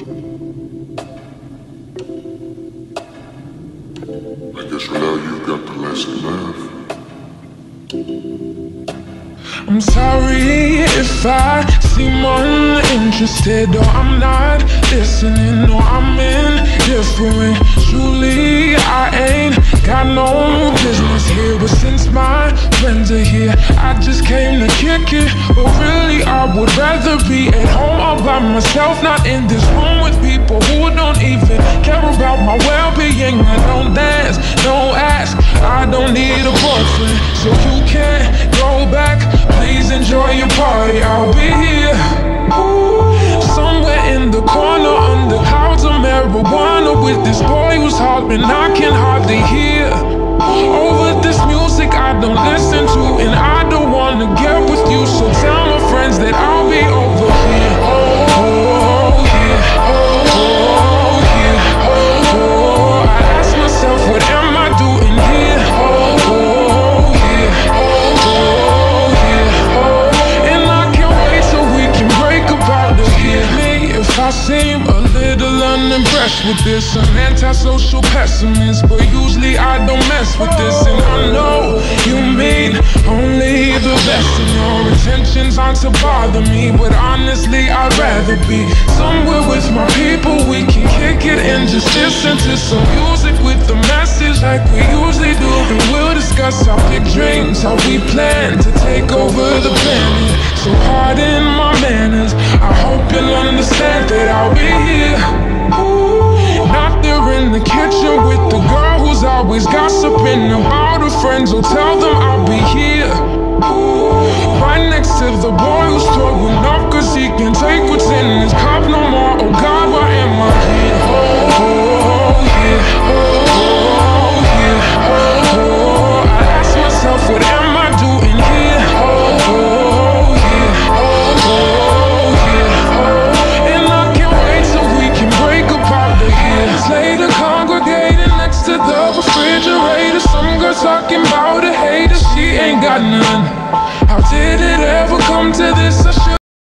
I guess for now you've got the last laugh. I'm sorry if I seem uninterested or I'm not listening or I'm indifferent. Truly, here, I just came to kick it. But really, I would rather be at home all by myself, not in this room with people who don't even care about my well-being. I don't dance, don't ask. I don't need a boyfriend, so you can't go back. Please enjoy your party. I'll little unimpressed with this. An antisocial pessimist, but usually I don't mess with this. And I know you mean only the best, and your intentions aren't to bother me. But honestly, I'd rather be somewhere with my people. We can kick it and just listen to some music with the message like we usually do. And we'll discuss our big dreams, how we plan to take over the planet. So pardon my manners. I hope you'll understand that I'll be here. Gossiping all the friends. So tell them I'll be here. Ooh, none How did it ever come to this? I should